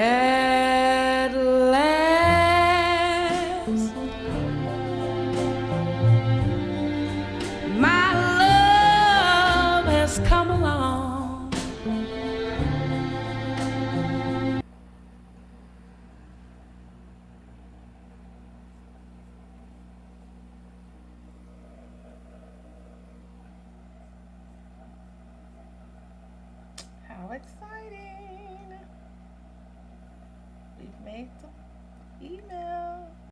At last, my love has come along. How exciting! momento. E não.